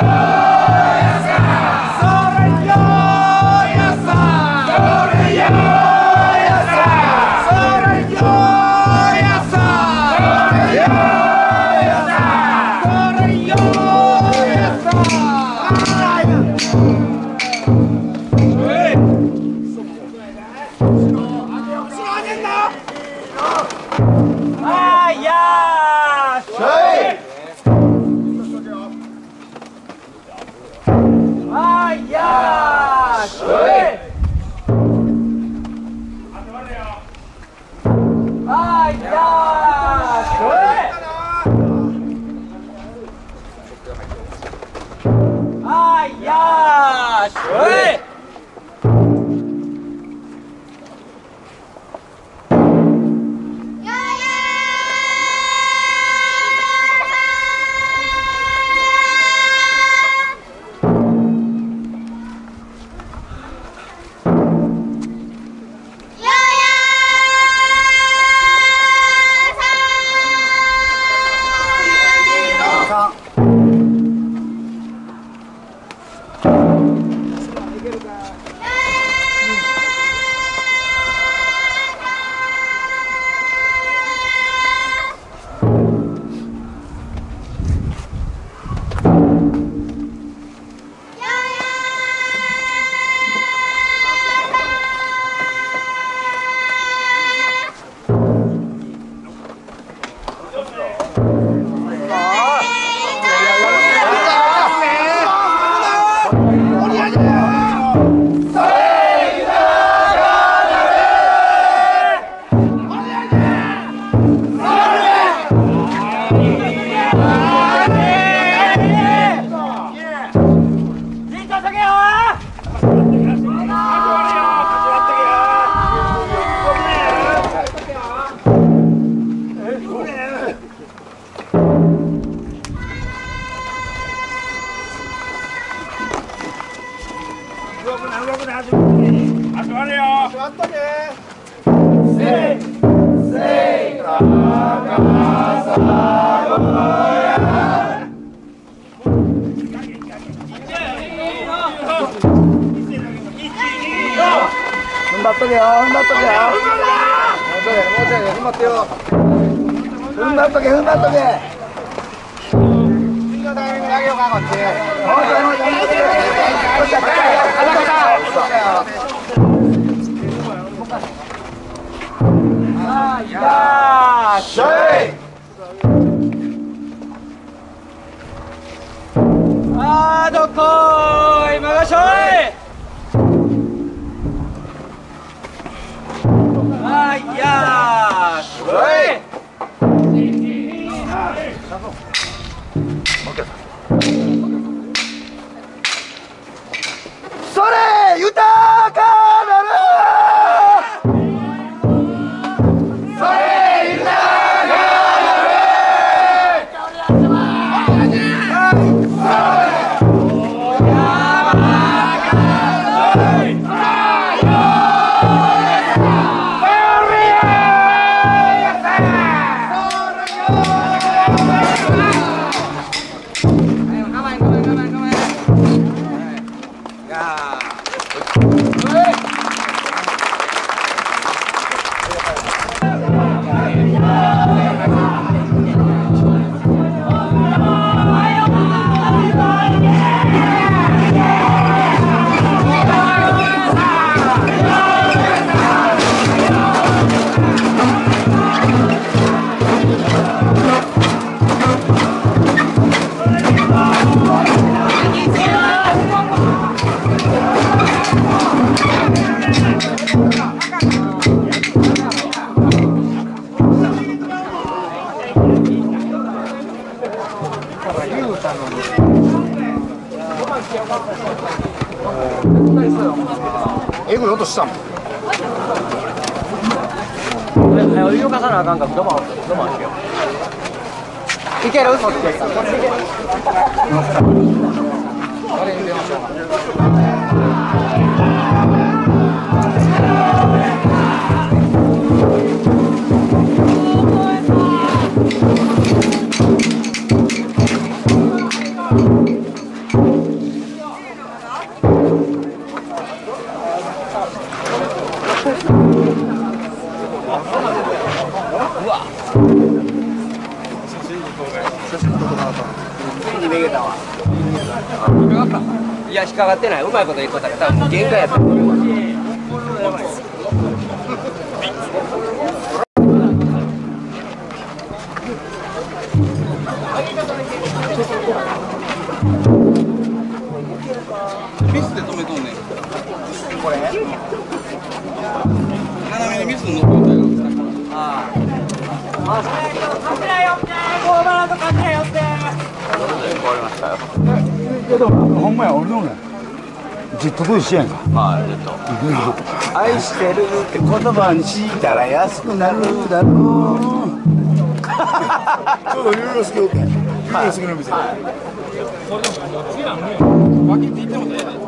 God! 水！幺幺！幺幺三！幺幺三！踏ん張っとけよ踏ん張っとけよもうちょいもうちょい踏ん張って。よ踏ん張っとけ踏ん張っとけのタイミングであげようかこっちもうちょい。もうちょいもうちょいよっしゃ高いよ高いよよっしゃいあーいましょい。そえぐい音したもん動かさなあかんからどまどましよいけるそっちこっちいけいや引っかかってないうまいことスで止めとんねんこれ。斜めにミスの乗ってたよけどほんまや。俺のねジェットと一緒やんかまあちょっと愛してるって言葉にしたら安くなるだろうちょうどユーロスキおってん。ユーロスキの店脇って言ってもね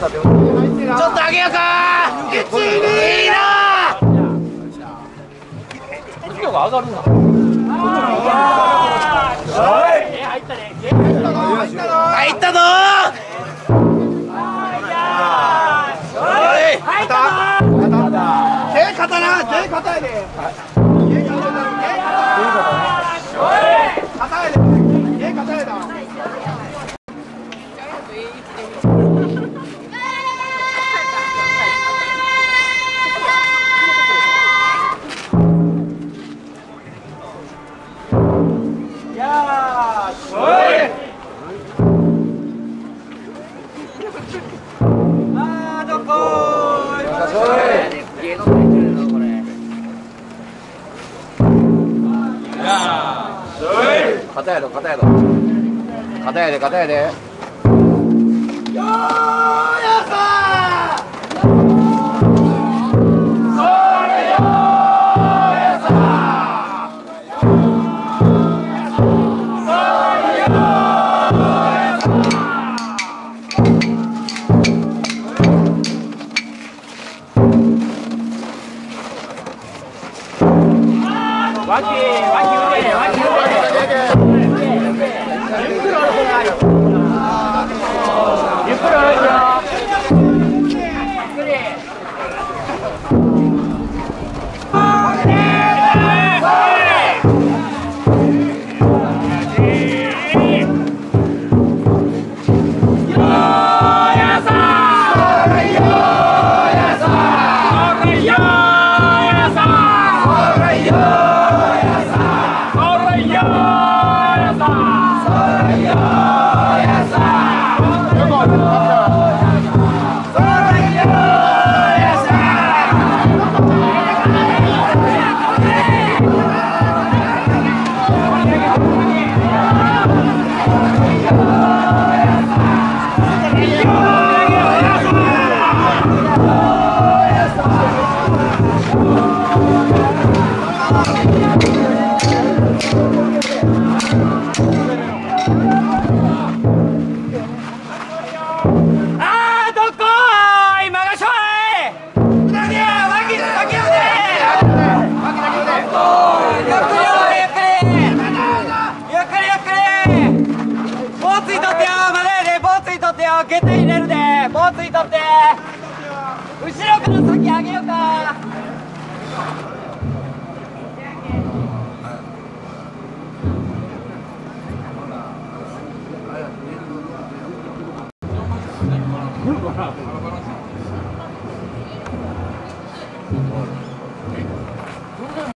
さらしでさらしで誰かさらしでさらし持ったぞ入ったぞ肩やろ肩やろ肩やで肩やで。よーって後ろから先上げようか。バラバラ